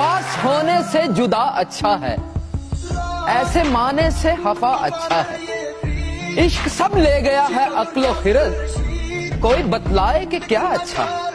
पास होने से जुदा अच्छा है, ऐसे माने से हफा अच्छा है। इश्क सब ले गया है अक्लो फिर कोई बतलाए कि क्या अच्छा है।